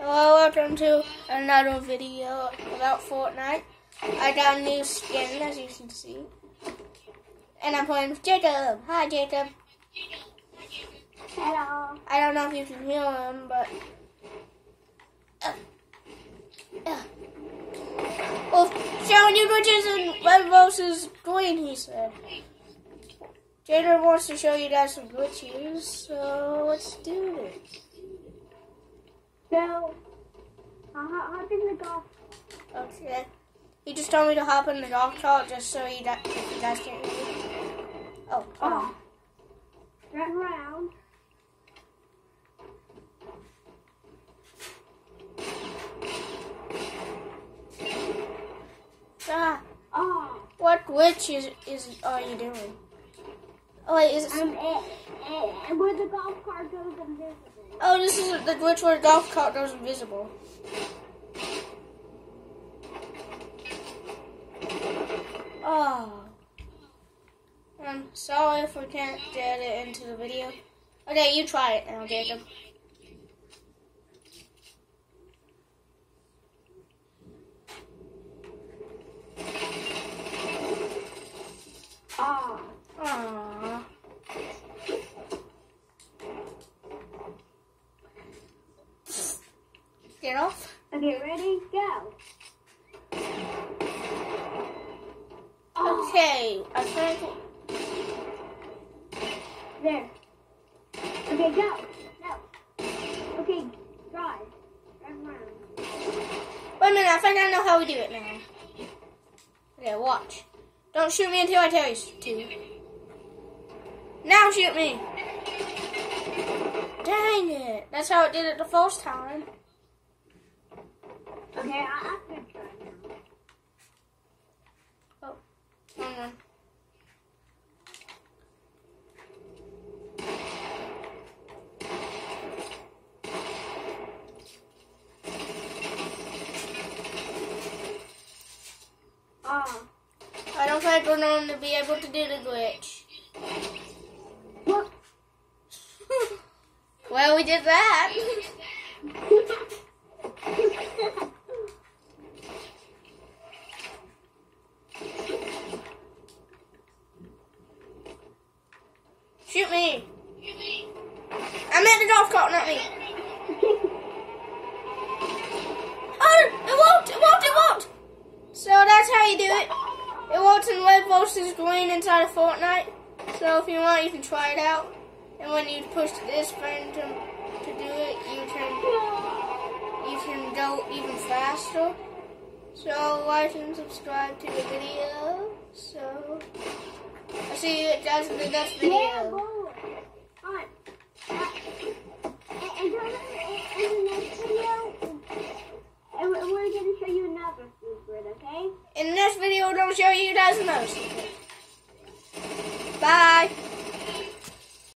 Hello, welcome to another video about Fortnite. I got a new skin, as you can see. And I'm playing with Jacob. Hi, Jacob. Hello. I don't know if you can hear him, but... Uh, uh. Well, showing you glitches in Red versus Green, he said. Jacob wants to show you guys some glitches, so let's do this. So, uh, hop in the golf. Okay. He just told me to hop in the golf cart just so you guys, you guys can't hear me. Oh, Oh. Turn around. ah, Oh. what glitch is, is are you doing? Oh wait, is this, Um, eh, eh, where the golf cart goes invisible. oh this is the glitch where the golf cart goes invisible. Oh. I'm sorry if we can't get it into the video. Okay, you try it now, Jacob. Oh. Aww. Get off. Okay, ready? Go. Oh. Okay, I think. There. Okay, go. No. Okay, drive. Drive around. Wait a minute, I think I know how we do it now. Okay, watch. Don't shoot me until I tell you to. Now shoot me! Dang it! That's how it did it the first time. Okay, I, try now. Oh, Hold on. Oh. I don't think we're going to be able to do the glitch. Well, we did that. Shoot me. I'm at the golf cart, not me. Oh, it won't, it won't, it won't. So that's how you do it. It works in red versus green inside of Fortnite. So if you want, you can try it out. And when you push this button to, to do it, you can you can go even faster. So like and subscribe to the video. So I'll see you guys in the next video. In the next video, we're gonna show you guys another secret. Bye.